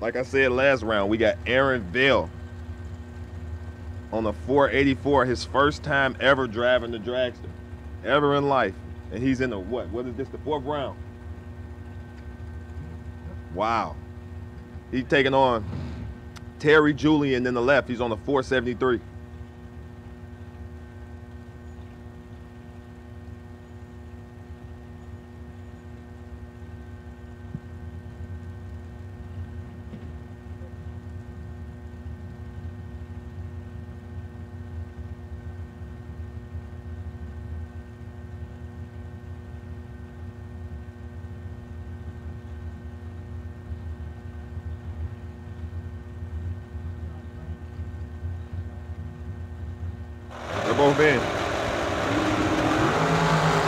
like I said last round, we got Aaron Vail on the 484, his first time ever driving the dragster, ever in life. And he's in the what? What is this, the fourth round? Wow. He's taking on Terry Julian in the left. He's on the 473. They're both in.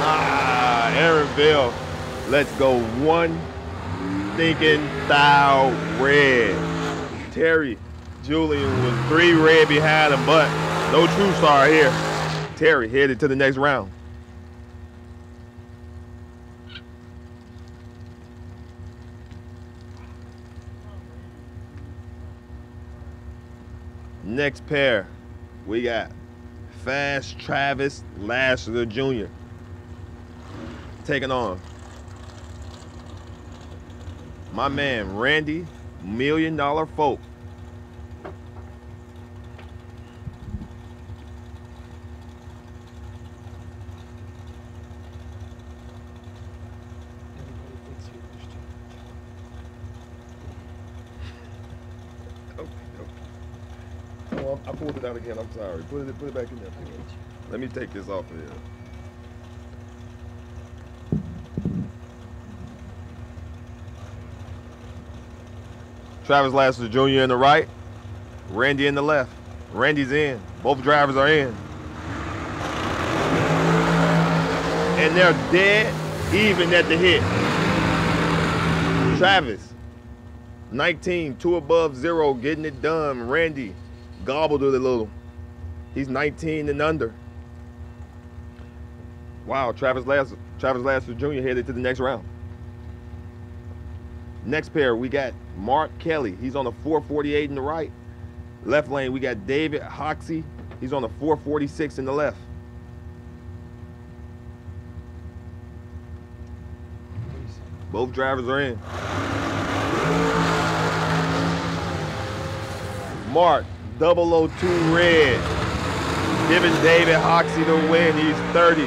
Ah, Aaron Vail Let's go one thinking thou red. Terry Julian was three red behind him, but no true star here. Terry headed to the next round. Next pair, we got Fast Travis Lashley Jr. taking on my man Randy Million Dollar Folk. Okay. Oh, I I pulled it out again. I'm sorry. Put it, put it back in there. Let me take this off of here. Travis Lasser Jr. in the right, Randy in the left. Randy's in. Both drivers are in. And they're dead even at the hit. Travis, 19, two above zero, getting it done. Randy gobbled it a little. He's 19 and under. Wow, Travis Lasser, Travis Lasser Jr. headed to the next round. Next pair, we got Mark Kelly. He's on the 448 in the right. Left lane, we got David Hoxie. He's on the 446 in the left. Both drivers are in. Mark, 002 red. Giving David Hoxie the win. He's 30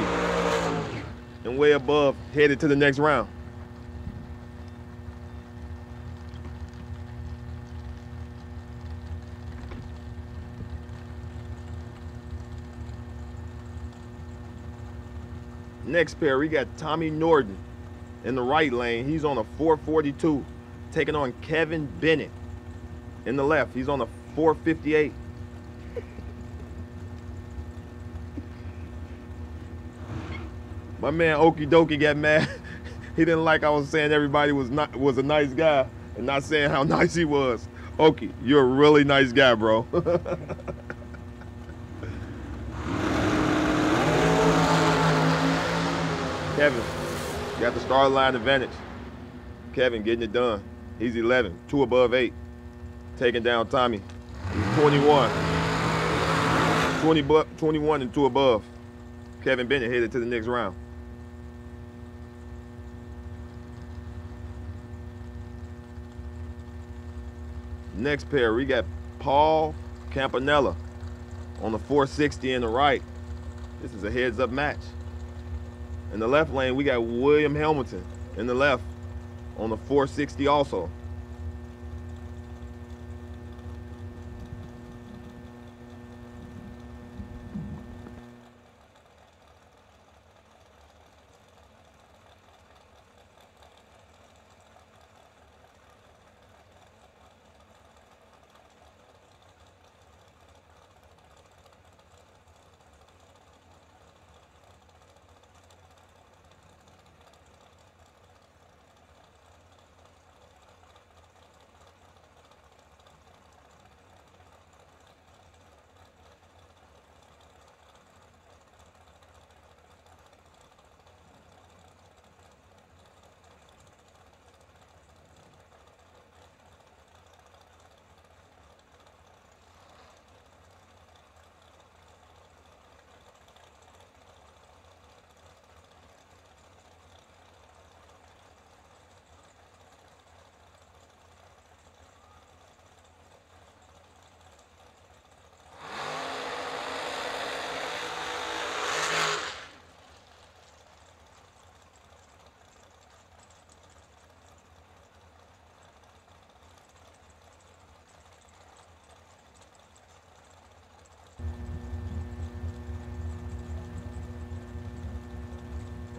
and way above, headed to the next round. Next pair, we got Tommy Norton in the right lane. He's on a 442, taking on Kevin Bennett in the left. He's on a 458. My man Okie Dokie got mad. he didn't like I was saying everybody was not was a nice guy and not saying how nice he was. Okie, you're a really nice guy, bro. Kevin, got the start line advantage. Kevin getting it done. He's 11, two above eight. Taking down Tommy. He's 21. 20 21 and two above. Kevin Bennett headed to the next round. Next pair, we got Paul Campanella on the 460 in the right. This is a heads up match. In the left lane, we got William Hamilton in the left on the 460 also.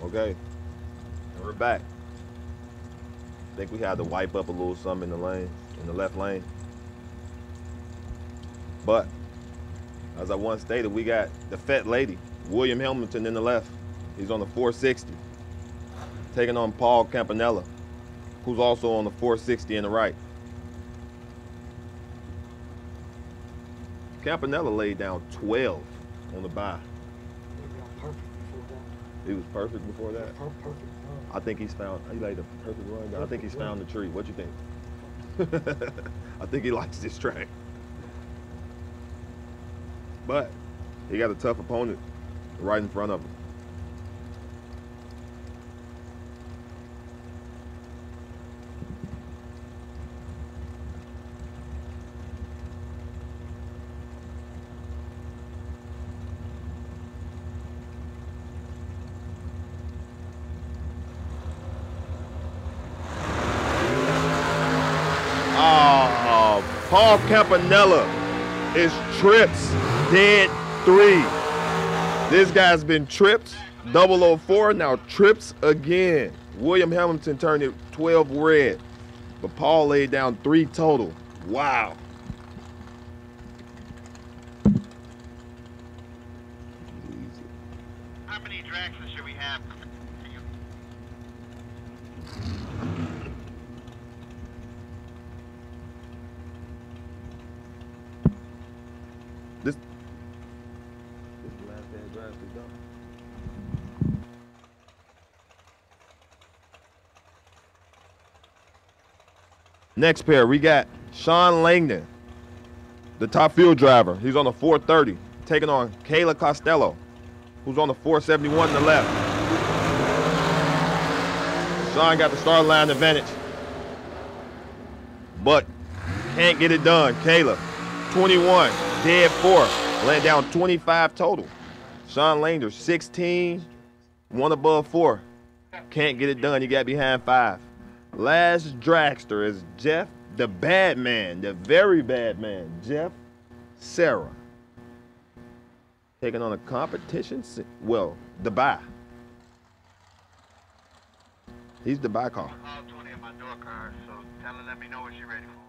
Okay? And we're back. I think we had to wipe up a little something in the lane, in the left lane. But, as I once stated, we got the fat lady, William Hamilton in the left. He's on the 460. Taking on Paul Campanella, who's also on the 460 in the right. Campanella laid down 12 on the bye. Perfect before that. Perfect. I think he's found. He laid the perfect run. I think he's found the tree. What you think? I think he likes this track. But he got a tough opponent right in front of him. Oh, Paul Campanella is trips dead three. This guy's been tripped, 004, now trips again. William Hamilton turned it 12 red, but Paul laid down three total. Wow. How many Draxlers should we have? This, this is the last day of grass is done. Next pair, we got Sean Langdon, the top field driver. He's on the 430, taking on Kayla Costello, who's on the 471 in the left. Sean got the start line advantage, but can't get it done. Kayla, 21, dead four, laying down 25 total. Sean Langer, 16, one above four. Can't get it done. He got behind five. Last dragster is Jeff, the bad man, the very bad man, Jeff Sarah. Taking on a competition, well, buy. He's the buy car. All 20 of my door so tell her let me know what she's ready for.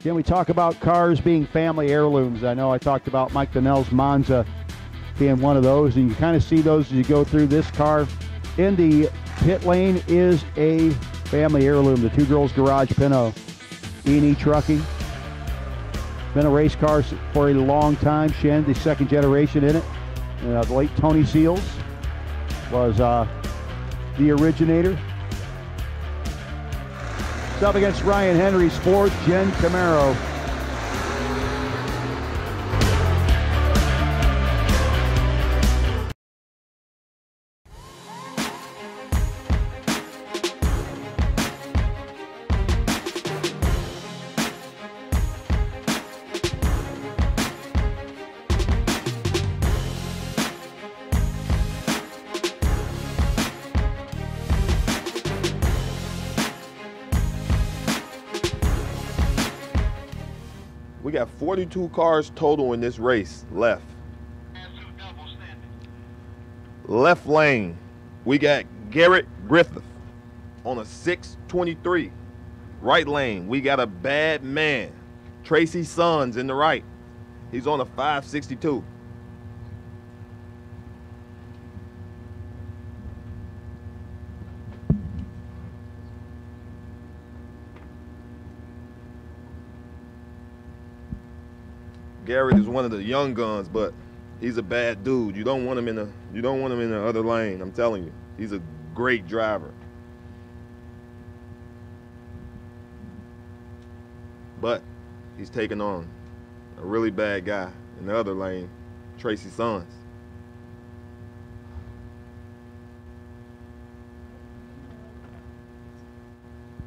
Can we talk about cars being family heirlooms? I know I talked about Mike Donnell's Monza being one of those, and you kind of see those as you go through this car. In the pit lane is a family heirloom, the Two Girls Garage Pinto E&E Trucking. Been a race car for a long time. Shen, the second generation in it. Uh, the late Tony Seals was uh, the originator. Up against Ryan Henry's fourth gen Camaro. 42 cars total in this race left. Left lane, we got Garrett Griffith on a 623. Right lane, we got a bad man, Tracy Sons in the right. He's on a 562. Garrett is one of the young guns, but He's a bad dude. You don't want him in the you don't want him in the other lane. I'm telling you. He's a great driver. But he's taking on a really bad guy in the other lane, Tracy Sons.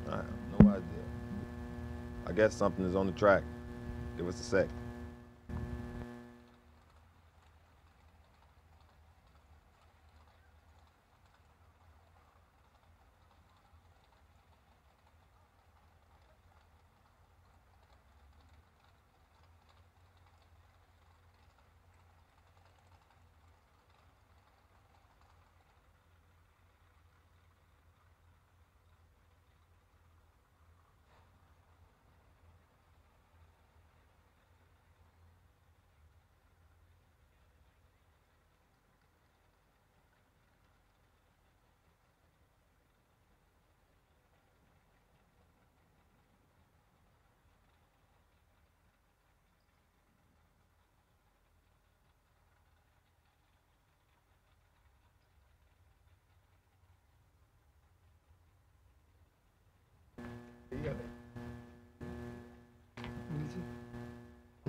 I have no idea. I guess something is on the track. Give us a sec.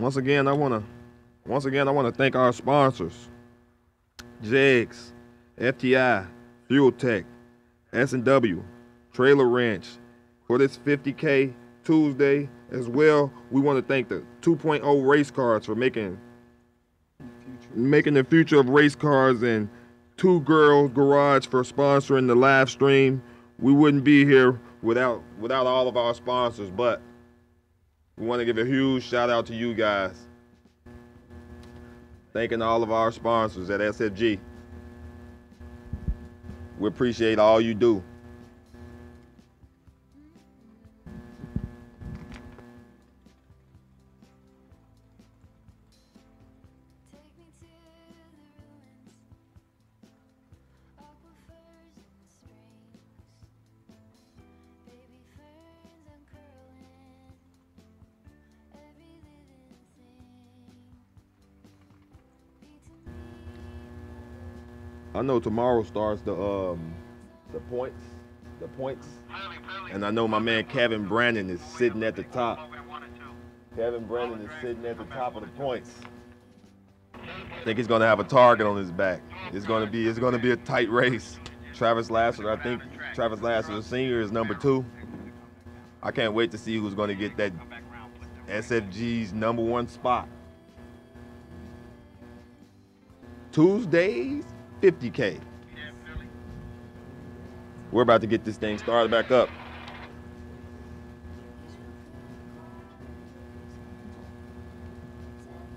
Once again, I wanna once again I wanna thank our sponsors. Jegs, FTI, Fuel Tech, S&W, Trailer Ranch. For this 50K Tuesday as well, we want to thank the 2.0 race cars for making making the future of race cars and Two Girls Garage for sponsoring the live stream. We wouldn't be here without without all of our sponsors, but we want to give a huge shout out to you guys. Thanking all of our sponsors at SFG. We appreciate all you do. Know tomorrow starts the um the points, the points, and I know my man Kevin Brandon is sitting at the top. Kevin Brandon is sitting at the top of the points. I think he's gonna have a target on his back. It's gonna be it's gonna be a tight race. Travis Lassiter, I think Travis Lassiter Senior is number two. I can't wait to see who's gonna get that SFG's number one spot. Tuesdays, 50K. We're about to get this thing started back up.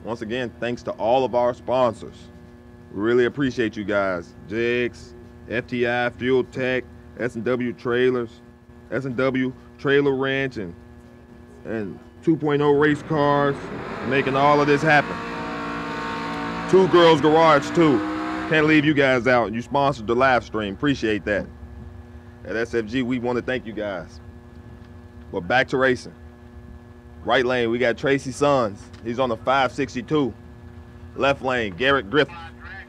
Once again, thanks to all of our sponsors. We really appreciate you guys. Jegs, FTI, Fuel Tech, S&W Trailers, S&W Trailer Ranch, and, and 2.0 Race Cars, making all of this happen. Two Girls Garage, too. Can't leave you guys out. You sponsored the live stream. Appreciate that. At SFG, we want to thank you guys. But back to racing. Right lane, we got Tracy Sons. He's on the 562. Left lane, Garrett Griffith.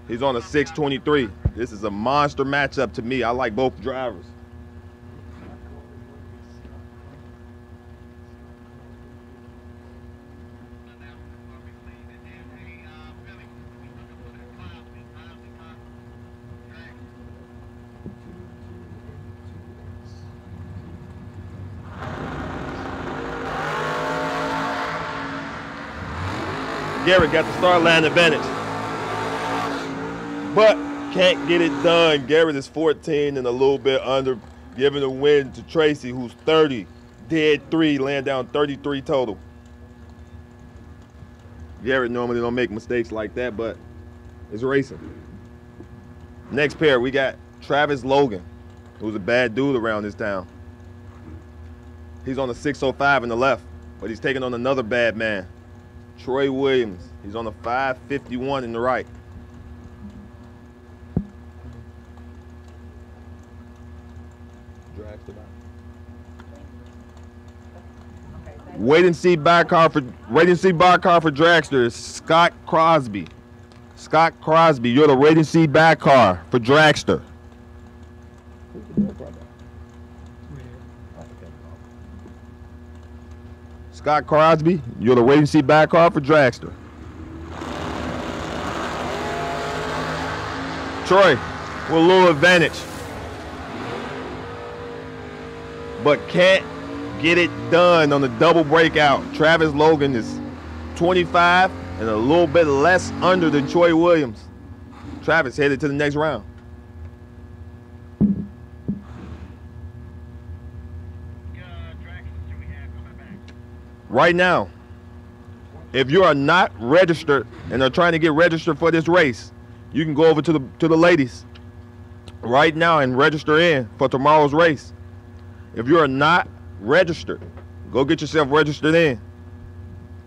He's on the 623. This is a monster matchup to me. I like both drivers. Garrett got the start line advantage. But can't get it done. Garrett is 14 and a little bit under, giving the win to Tracy, who's 30. Dead three, laying down 33 total. Garrett normally don't make mistakes like that, but it's racing. Next pair, we got Travis Logan, who's a bad dude around this town. He's on the 605 in the left, but he's taking on another bad man. Troy Williams. He's on the 551 in the right. Wait and see by car for wait and see by car for Dragster is Scott Crosby. Scott Crosby, you're the waiting seat back car for Dragster. Scott Crosby, you're the waiting seat back car for Dragster. Troy, with a little advantage. But can't get it done on the double breakout. Travis Logan is 25 and a little bit less under than Troy Williams. Travis headed to the next round. Uh, Drax, let's see what we have coming back. Right now, if you are not registered and are trying to get registered for this race, you can go over to the to the ladies right now and register in for tomorrow's race. If you are not registered, go get yourself registered in.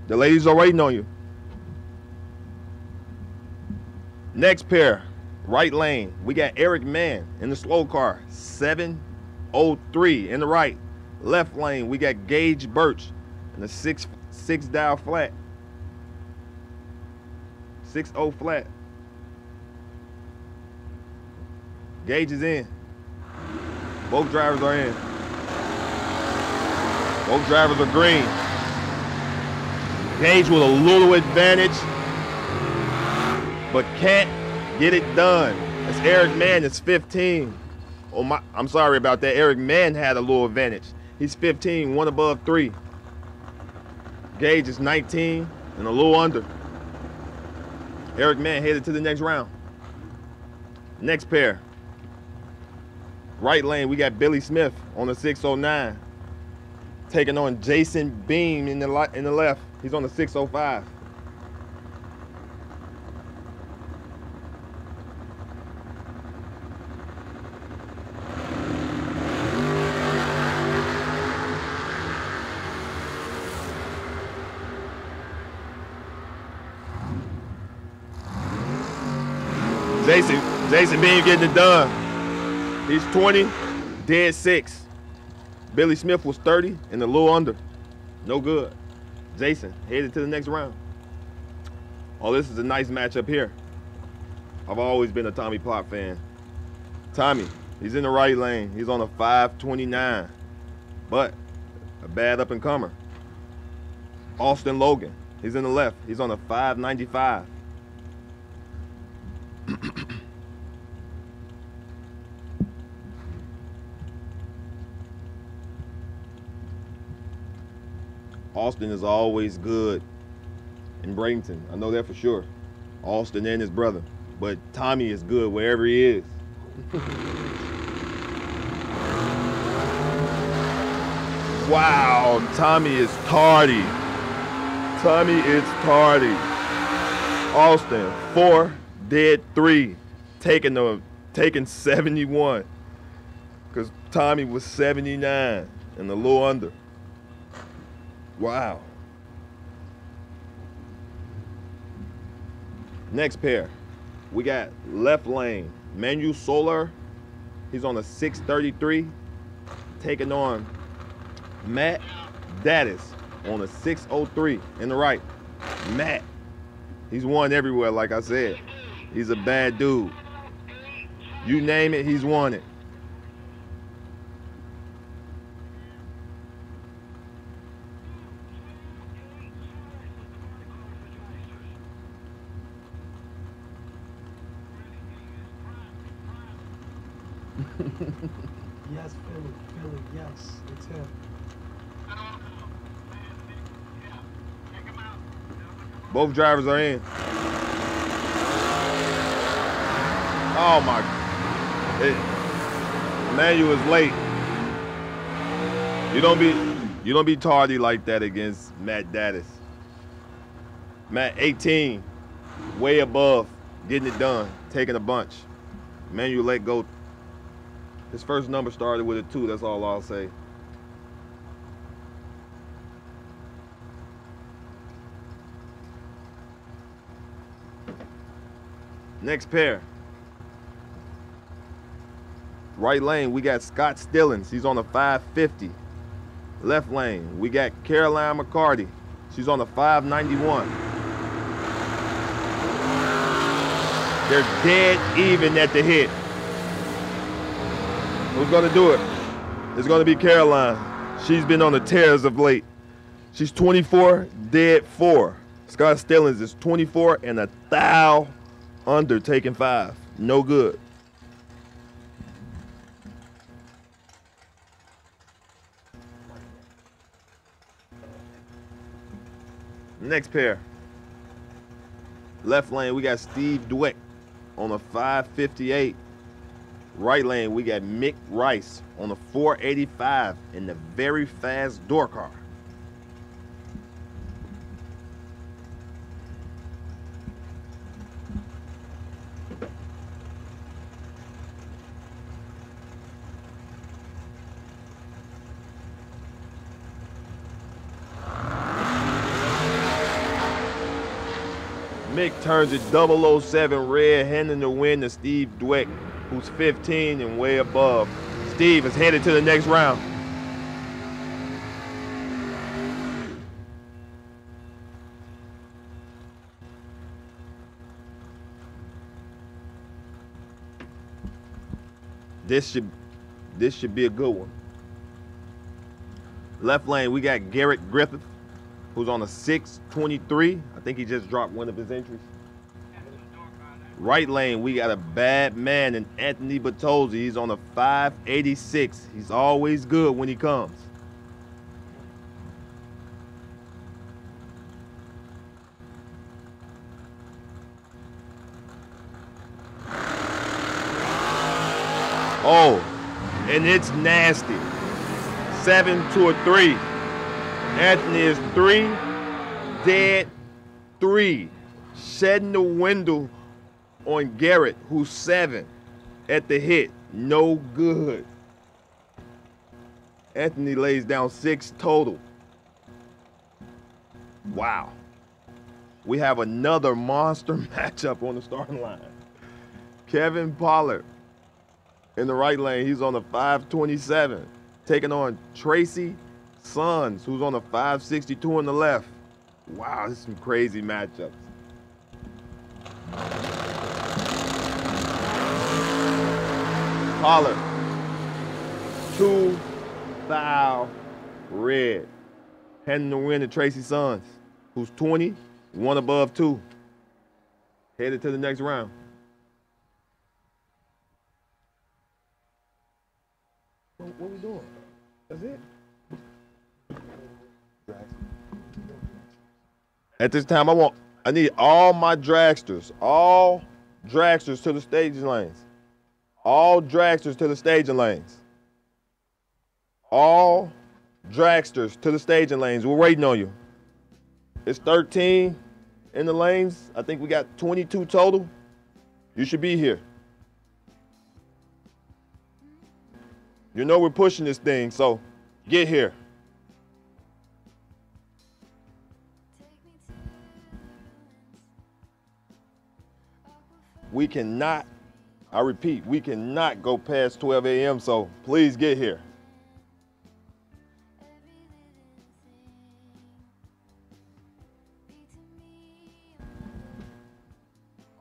The ladies are waiting on you. Next pair, right lane. We got Eric Mann in the slow car, 703 in the right. Left lane, we got Gage Birch in the six six dial flat. 6-0 flat. Gage is in. Both drivers are in. Both drivers are green. Gage with a little advantage, but can't get it done. That's Eric Mann is 15. Oh my, I'm sorry about that. Eric Mann had a little advantage. He's 15, one above three. Gage is 19 and a little under. Eric Mann headed to the next round. Next pair. Right lane, we got Billy Smith on the 609. Taking on Jason Beam in the in the left. He's on the 605. Jason, Bean getting it done. He's 20, dead six. Billy Smith was 30 and a little under. No good. Jason headed to the next round. Oh, this is a nice matchup here. I've always been a Tommy Plot fan. Tommy, he's in the right lane. He's on a 529, but a bad up and comer. Austin Logan, he's in the left. He's on a 595. Austin is always good in Bradenton. I know that for sure. Austin and his brother. But Tommy is good wherever he is. wow, Tommy is tardy. Tommy is tardy. Austin, four, dead three, taking the taking 71. Because Tommy was 79 and a little under. Wow. Next pair, we got left lane, Manu Solar. He's on a 633, taking on Matt Dattis on a 603 in the right. Matt, he's won everywhere, like I said. He's a bad dude. You name it, he's won it. Both drivers are in. Oh my. It, Emmanuel is late. You don't be you don't be tardy like that against Matt Dattis. Matt 18, way above, getting it done, taking a bunch. Emmanuel let go. His first number started with a two, that's all I'll say. Next pair. Right lane, we got Scott Stillings. He's on the 550. Left lane, we got Caroline McCarty. She's on the 591. They're dead even at the hit. Who's gonna do it? It's gonna be Caroline. She's been on the tears of late. She's 24, dead four. Scott Stillings is 24 and a thou under taking five. No good. Next pair. Left lane, we got Steve Dweck on a 558. Right lane, we got Mick Rice on a 485 in the very fast door car. Mick turns it 007 red, handing the win to Steve Dweck, who's 15 and way above. Steve is headed to the next round. This should this should be a good one. Left lane, we got Garrett Griffith, who's on a 623. I think he just dropped one of his entries. Right lane, we got a bad man in Anthony Batozzi. He's on a 586. He's always good when he comes. Oh, and it's nasty. Seven to a three. Anthony is three, dead three. Shedding the window on Garrett, who's seven at the hit. No good. Anthony lays down six total. Wow. We have another monster matchup on the starting line. Kevin Pollard in the right lane. He's on the 527, taking on Tracy Sons, who's on the 562 on the left. Wow, this is some crazy matchups. Pollard, two foul red. Handing the win to Tracy Sons, who's 20, one above two. Headed to the next round. What, what we doing? That's it. At this time, I want, I need all my dragsters, all dragsters to the staging lanes. All dragsters to the staging lanes. All dragsters to the staging lanes. We're waiting on you. It's 13 in the lanes. I think we got 22 total. You should be here. You know we're pushing this thing, so get here. We cannot, I repeat, we cannot go past 12 a.m., so please get here.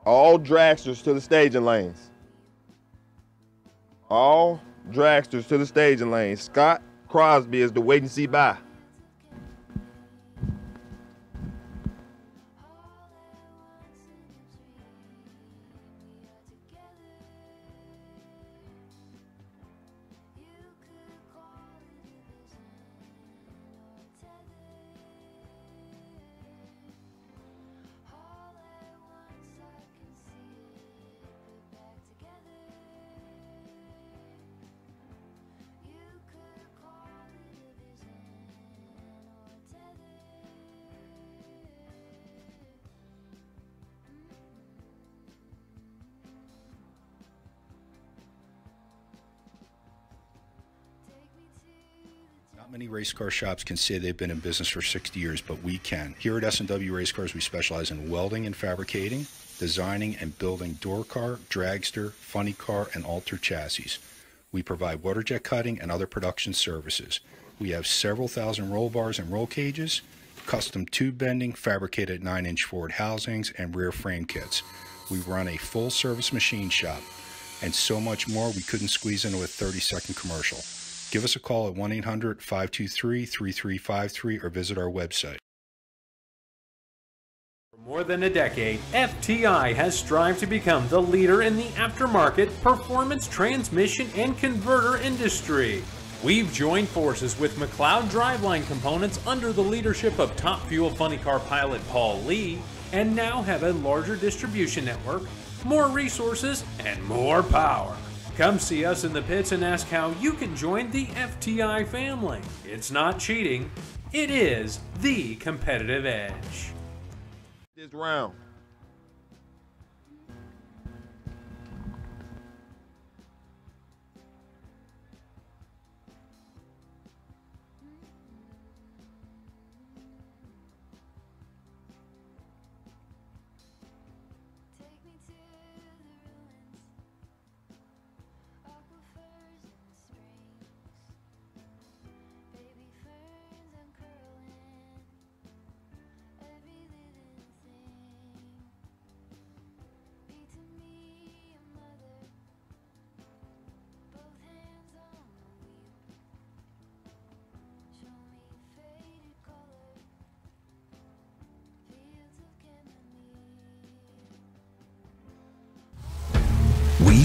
All dragsters to the staging lanes. All dragsters to the staging lanes. Scott Crosby is the wait and see by. Race car shops can say they've been in business for 60 years, but we can. Here at S&W Race Cars, we specialize in welding and fabricating, designing and building door car, dragster, funny car, and alter chassis. We provide water jet cutting and other production services. We have several thousand roll bars and roll cages, custom tube bending, fabricated 9-inch forward housings, and rear frame kits. We run a full service machine shop and so much more we couldn't squeeze into a 30 second commercial. Give us a call at 1 800 523 3353 or visit our website. For more than a decade, FTI has strived to become the leader in the aftermarket performance transmission and converter industry. We've joined forces with McLeod Driveline Components under the leadership of top fuel funny car pilot Paul Lee, and now have a larger distribution network, more resources, and more power. Come see us in the pits and ask how you can join the FTI family. It's not cheating, it is the competitive edge. This round.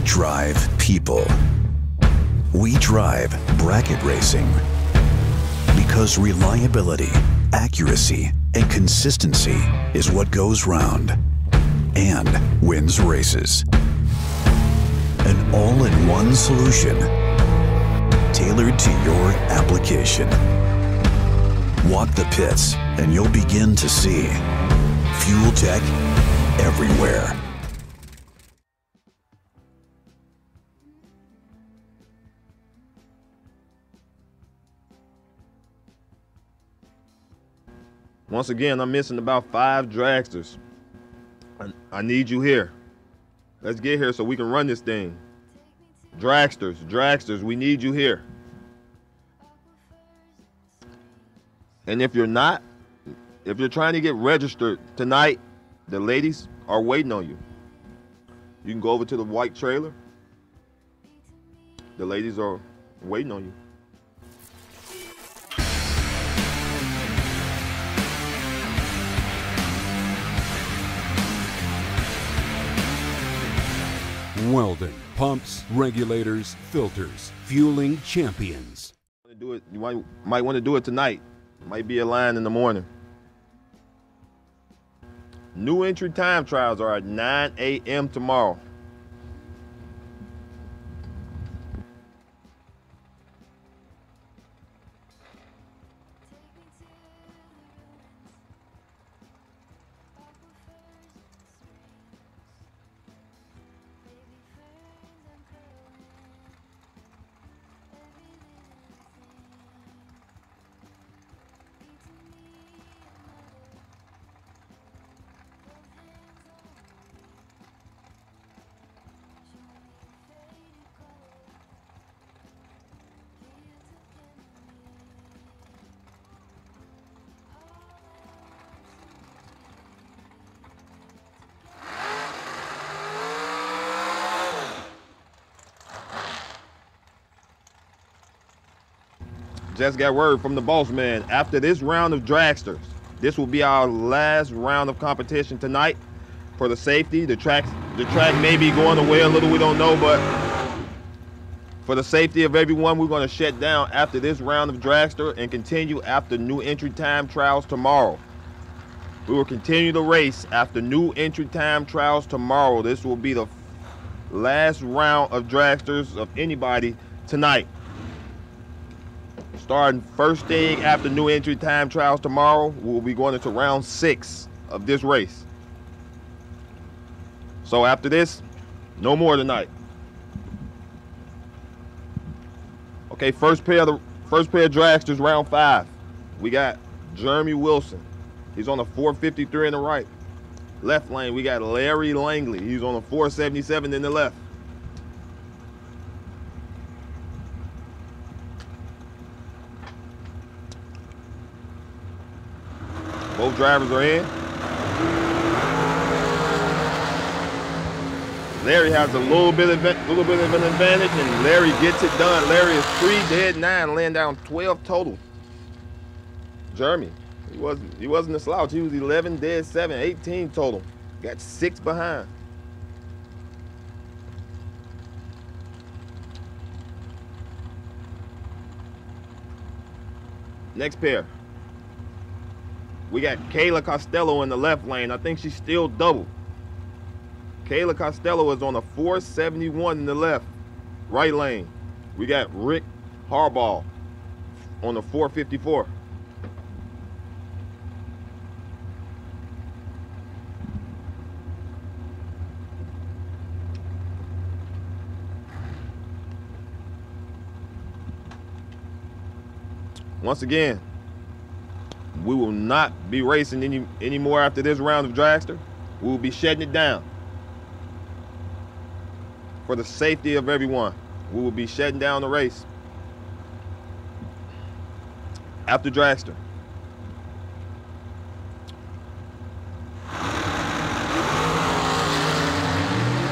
Drive people. We drive bracket racing. Because reliability, accuracy, and consistency is what goes round and wins races. An all in one solution tailored to your application. Walk the pits and you'll begin to see fuel tech everywhere. Once again, I'm missing about five dragsters. I, I need you here. Let's get here so we can run this thing. Dragsters, dragsters, we need you here. And if you're not, if you're trying to get registered tonight, the ladies are waiting on you. You can go over to the white trailer. The ladies are waiting on you. Weldon, pumps, regulators, filters, fueling champions. Do it? You might might want to do it tonight. Might be a line in the morning. New entry time trials are at 9 a.m. tomorrow. Just got word from the boss man. After this round of dragsters, this will be our last round of competition tonight. For the safety, the track the track may be going away a little, we don't know, but for the safety of everyone, we're going to shut down after this round of dragster and continue after new entry time trials tomorrow. We will continue the race after new entry time trials tomorrow. This will be the last round of dragsters of anybody tonight. Starting first thing after new entry time trials tomorrow, we'll be going into round six of this race. So after this, no more tonight. Okay, first pair of the first pair of dragsters, round five. We got Jeremy Wilson. He's on the 453 in the right. Left lane, we got Larry Langley. He's on the 477 in the left. Both drivers are in. Larry has a little bit of little bit of an advantage, and Larry gets it done. Larry is three dead nine, laying down 12 total. Jeremy, he wasn't he wasn't a slouch. He was 11 dead seven, 18 total. Got six behind. Next pair. We got Kayla Costello in the left lane. I think she's still double. Kayla Costello is on a 471 in the left, right lane. We got Rick Harbaugh on the 454. Once again, we will not be racing any anymore after this round of dragster. We will be shutting it down. For the safety of everyone, we will be shutting down the race. After dragster.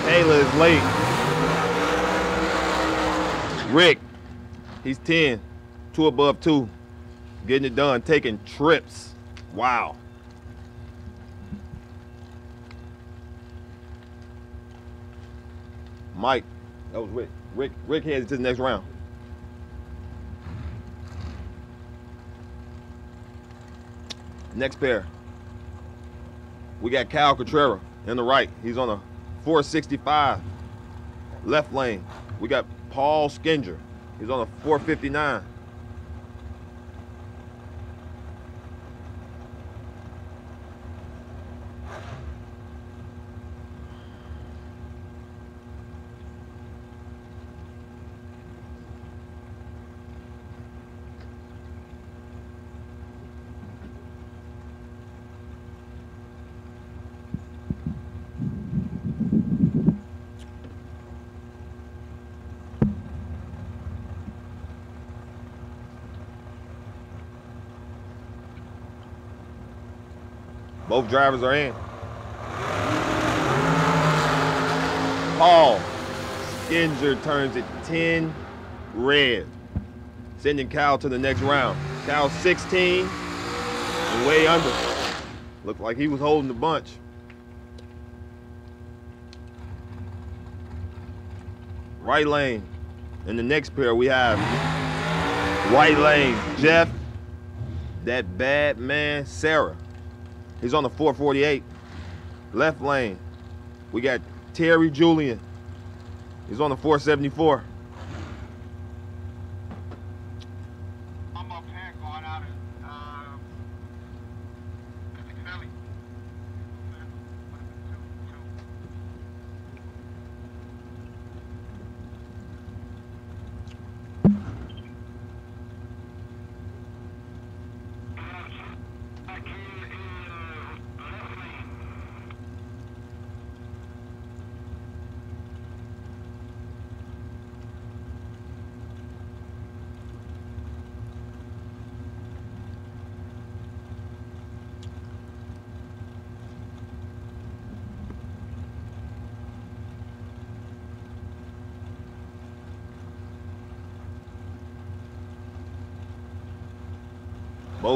Kayla is late. Rick, he's 10, two above two. Getting it done, taking trips. Wow. Mike, that was Rick. Rick, Rick headed to the next round. Next pair. We got Cal Cotrera in the right. He's on a 465 left lane. We got Paul Skinger. He's on a 459. Both drivers are in. Paul Skinger turns it 10 red, sending Cal to the next round. Cal 16 and way under. Looked like he was holding the bunch. Right lane. In the next pair, we have white lane, Jeff, that bad man, Sarah. He's on the 448. Left lane. We got Terry Julian. He's on the 474. I'm up here going out of uh, Philly.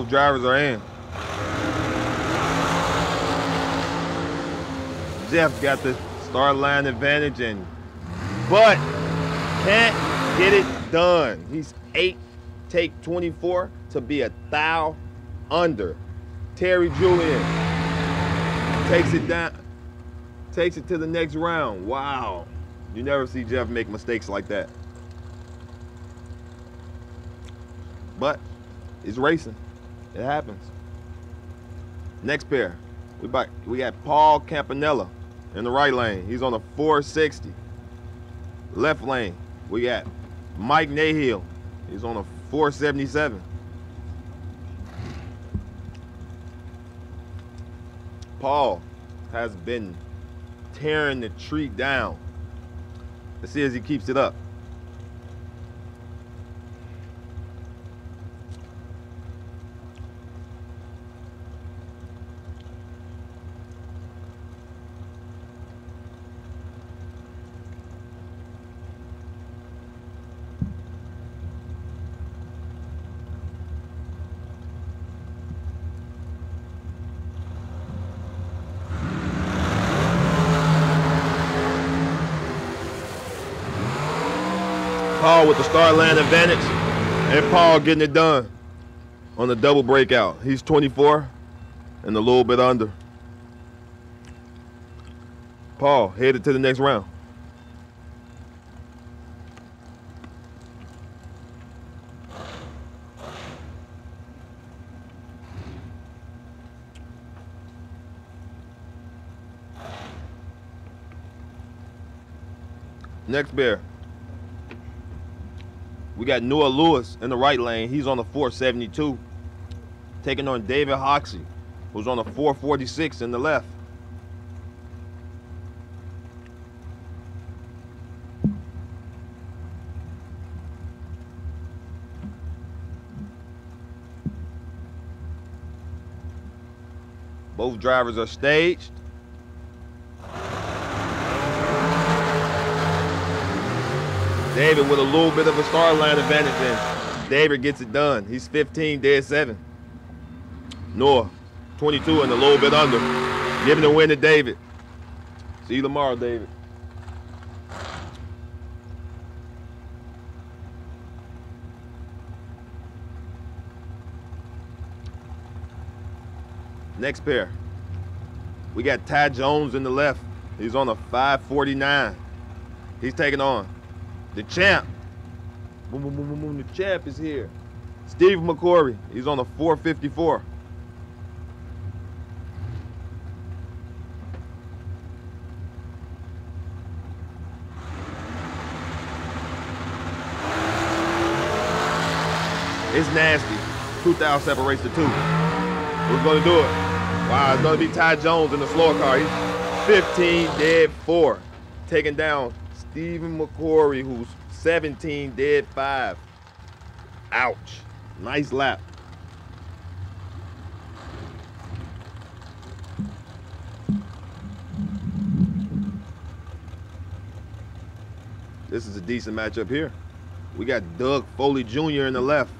Both drivers are in. Jeff got the start line advantage and but can't get it done. He's eight, take 24 to be a thou under. Terry Julian takes it down, takes it to the next round. Wow. You never see Jeff make mistakes like that. But it's racing. It happens. Next pair. We got, we got Paul Campanella in the right lane. He's on a 460. Left lane. We got Mike Nahill. He's on a 477. Paul has been tearing the tree down. Let's see as he keeps it up. Line advantage. And Paul getting it done on the double breakout. He's 24 and a little bit under. Paul headed to the next round. Next bear. We got Noah Lewis in the right lane. He's on the 472. Taking on David Hoxie, who's on the 446 in the left. Both drivers are staged. David with a little bit of a start line advantage and David gets it done. He's 15, dead seven. Noah, 22 and a little bit under. Giving the win to David. See you tomorrow, David. Next pair. We got Ty Jones in the left. He's on a 549. He's taking on the champ. Boom, boom, boom, boom, boom. The champ is here. Steve McCory. He's on the 454. It's nasty. 2,000 separates the two. Who's going to do it? Wow, it's going to be Ty Jones in the slower car. He's 15 dead four, taking down Stephen McCory, who's 17 dead five. Ouch. Nice lap. This is a decent matchup here. We got Doug Foley Jr. in the left.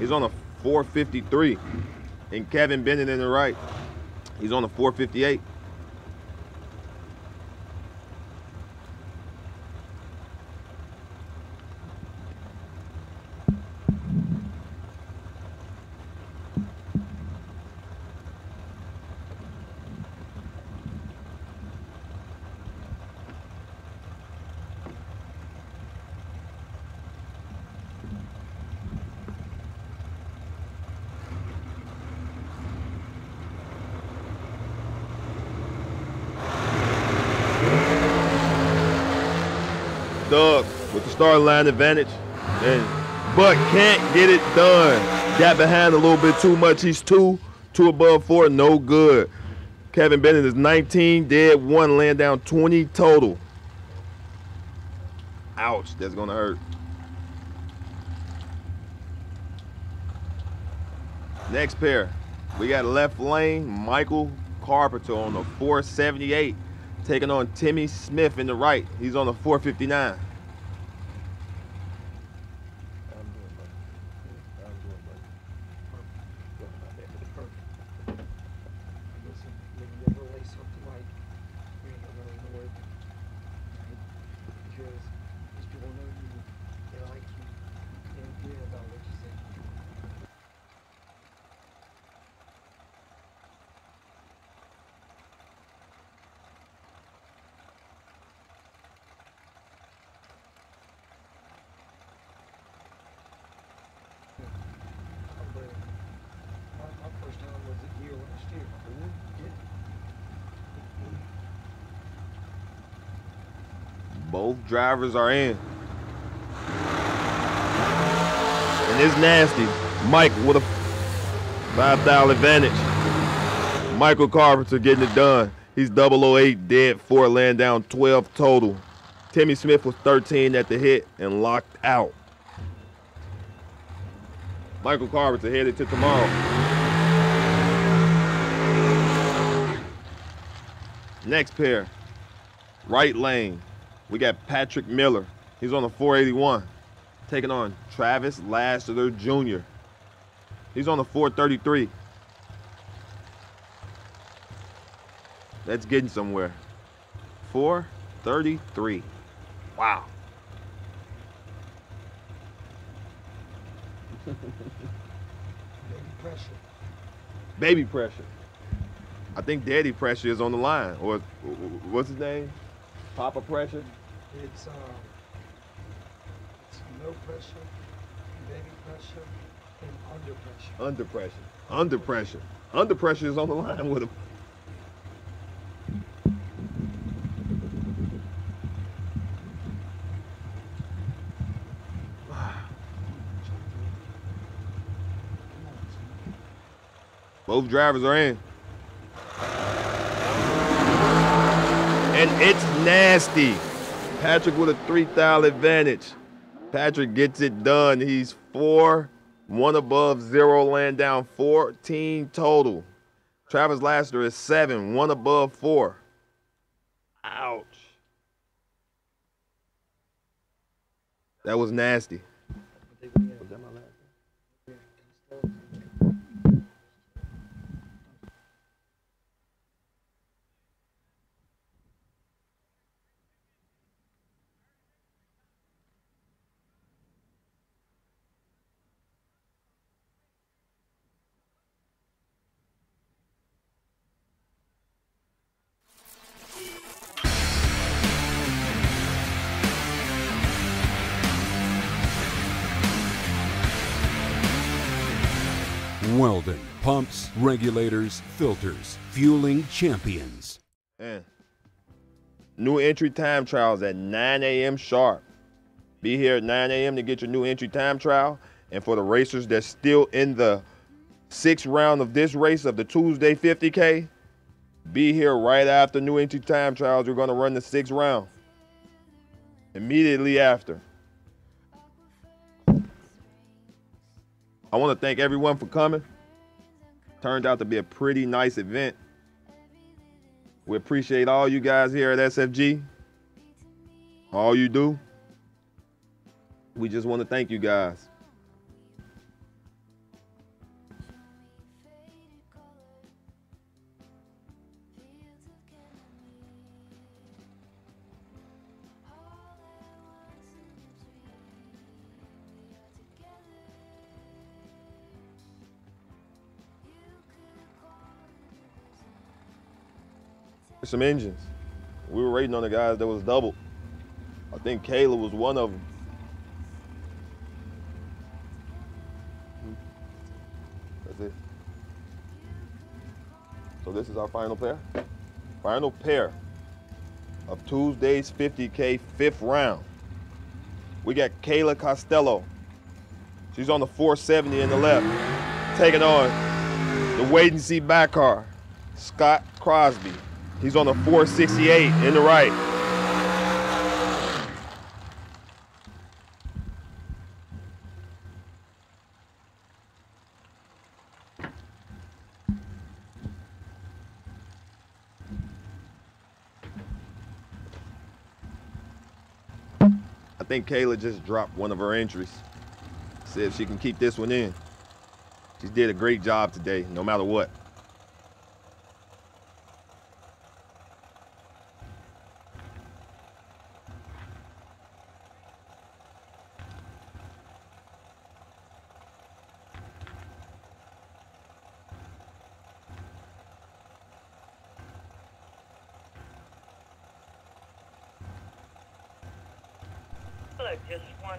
He's on a 453. And Kevin Bennett in the right. He's on a 458. Doug start line advantage. And but can't get it done. Got behind a little bit too much. He's two, two above four, no good. Kevin Bennett is 19, dead one, laying down 20 total. Ouch, that's gonna hurt. Next pair, we got left lane, Michael Carpenter on the 478, taking on Timmy Smith in the right. He's on the 459. Listen, maybe never lay something like you ain't gonna really know it. Right? Because these people know you, they like you, they don't care about what you say. I'm brave. My, my first time was a year last year. I wouldn't get it. Both drivers are in. And it's nasty. Mike with a five thousand advantage. Michael Carpenter getting it done. He's 008 dead four, laying down 12 total. Timmy Smith was 13 at the hit and locked out. Michael Carpenter headed to tomorrow. Next pair, right lane. We got Patrick Miller. He's on the 481, taking on Travis Lassiter Jr. He's on the 433. That's getting somewhere. 433. Wow. Baby pressure. Baby pressure. I think daddy pressure is on the line. Or what's his name? Papa pressure? It's um, it's no pressure, baby pressure, and under pressure. Under pressure. Under pressure. Under pressure is on the line with him. Both drivers are in. And it's nasty. Patrick with a three thou advantage. Patrick gets it done. He's four, one above, zero laying down 14 total. Travis Laster is seven, one above, four. Ouch. That was nasty. Regulators, filters, fueling champions. New entry time trials at 9 a.m. sharp. Be here at 9 a.m. to get your new entry time trial. And for the racers that's still in the sixth round of this race of the Tuesday 50K, be here right after new entry time trials. We're going to run the sixth round. Immediately after. I want to thank everyone for coming. Turned out to be a pretty nice event. We appreciate all you guys here at SFG. All you do. We just want to thank you guys. Some engines. We were rating on the guys that was double. I think Kayla was one of them. That's it. So this is our final pair. Final pair of Tuesday's 50K fifth round. We got Kayla Costello. She's on the 470 in the left, taking on the wait and see back car, Scott Crosby. He's on the 468 in the right. I think Kayla just dropped one of her entries. See if she can keep this one in. She did a great job today, no matter what. Look, just won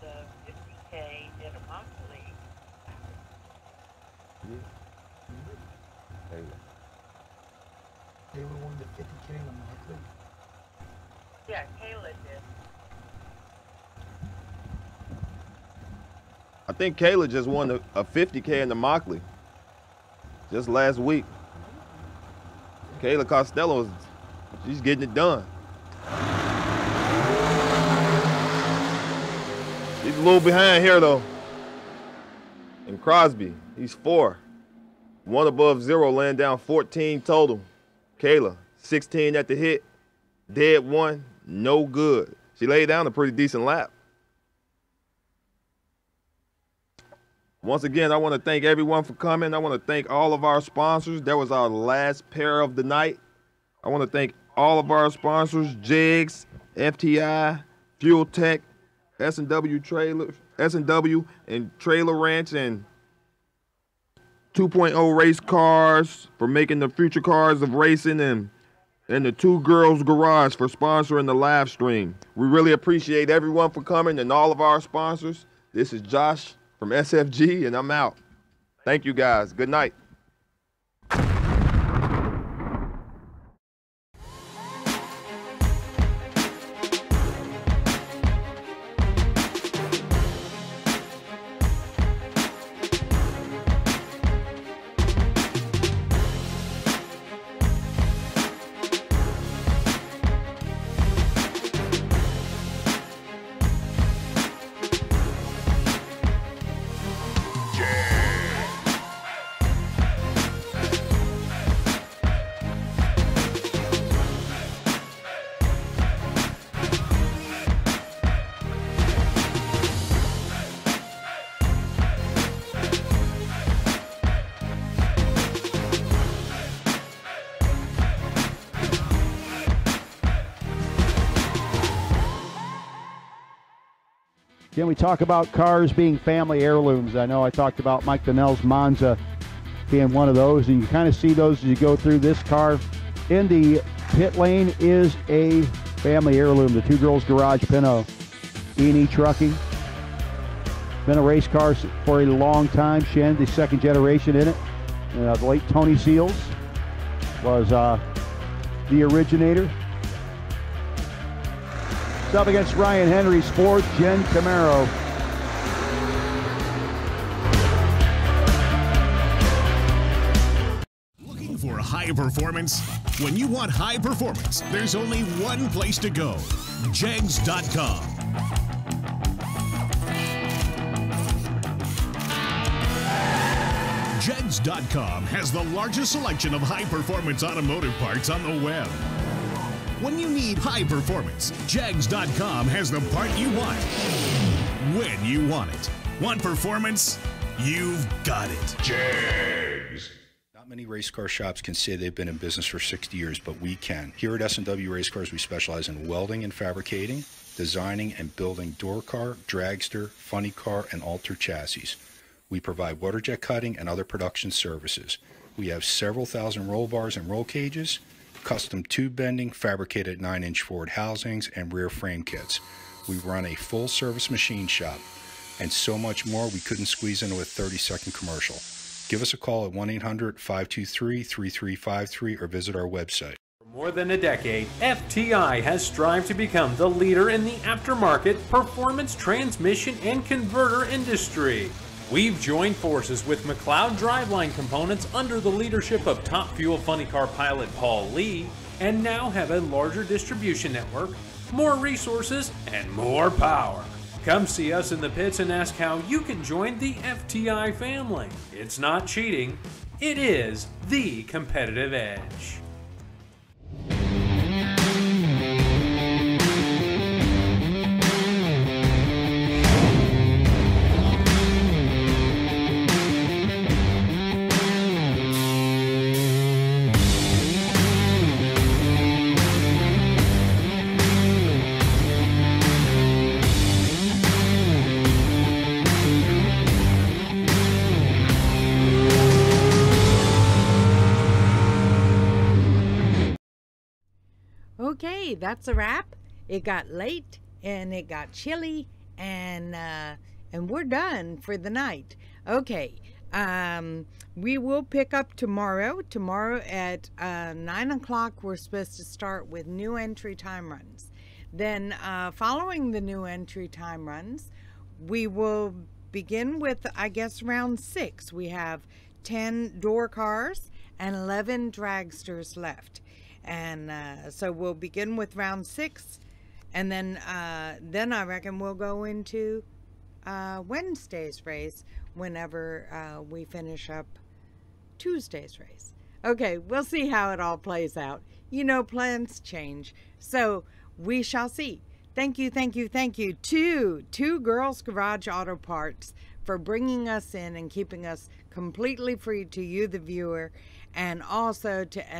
the 50K in a monthly. They were one of the 50K in the monthly. Yeah, Kayla did. I think Kayla just won a, a 50K in the Mockley just last week. Kayla Costello, is- she's getting it done. He's a little behind here though. And Crosby, he's four. One above zero, laying down 14 total. Kayla, 16 at the hit. Dead one, no good. She laid down a pretty decent lap. Once again, I want to thank everyone for coming. I want to thank all of our sponsors. That was our last pair of the night. I want to thank all of our sponsors, Jegs, FTI, Fuel Tech, S&W Trailers, S&W and Trailer Ranch and 2.0 race cars for making the future cars of racing and and the Two Girls Garage for sponsoring the live stream. We really appreciate everyone for coming and all of our sponsors. This is Josh from SFG and I'm out. Thank you guys. Good night. Talk about cars being family heirlooms? I know I talked about Mike Donnell's Monza being one of those, and you kind of see those as you go through this car. In the pit lane is a family heirloom, the Two Girls Garage Pinto E&E Trucking. Been a race car for a long time. Shen, the second generation in it. Uh, the late Tony Seals was uh, the originator. Up against Ryan Henry's fourth gen Camaro. Looking for high performance? When you want high performance, there's only one place to go Jegs.com. Jegs.com has the largest selection of high performance automotive parts on the web. When you need high performance, Jegs.com has the part you want when you want it. Want performance? You've got it. Jegs. Not many race car shops can say they've been in business for 60 years, but we can. Here at S&W Race Cars, we specialize in welding and fabricating, designing and building door car, dragster, funny car, and alter chassis. We provide water jet cutting and other production services. We have several thousand roll bars and roll cages, custom tube bending, fabricated 9 inch Ford housings, and rear frame kits. We run a full service machine shop, and so much more we couldn't squeeze into a 30 second commercial. Give us a call at 1 800 523 3353 or visit our website. For more than a decade, FTI has strived to become the leader in the aftermarket performance transmission and converter industry. We've joined forces with McLeod Driveline Components under the leadership of Top Fuel Funny Car pilot Paul Lee, and now have a larger distribution network, more resources, and more power. Come see us in the pits and ask how you can join the FTI family. It's not cheating, it is the competitive edge. Okay, that's a wrap. It got late and it got chilly and uh, and we're done for the night. Okay, um, we will pick up tomorrow. Tomorrow at uh, nine o'clock, we're supposed to start with new entry time runs. Then, uh, following the new entry time runs, we will begin with, I guess, round six. We have 10 door cars and 11 dragsters left. And uh, so we'll begin with round six. And then, uh, then I reckon we'll go into uh, Wednesday's race whenever uh, we finish up Tuesday's race. Okay, we'll see how it all plays out. You know, plans change. So we shall see. Thank you, thank you, thank you to Two Girls Garage Auto Parts for bringing us in and keeping us completely free to you, the viewer, and also to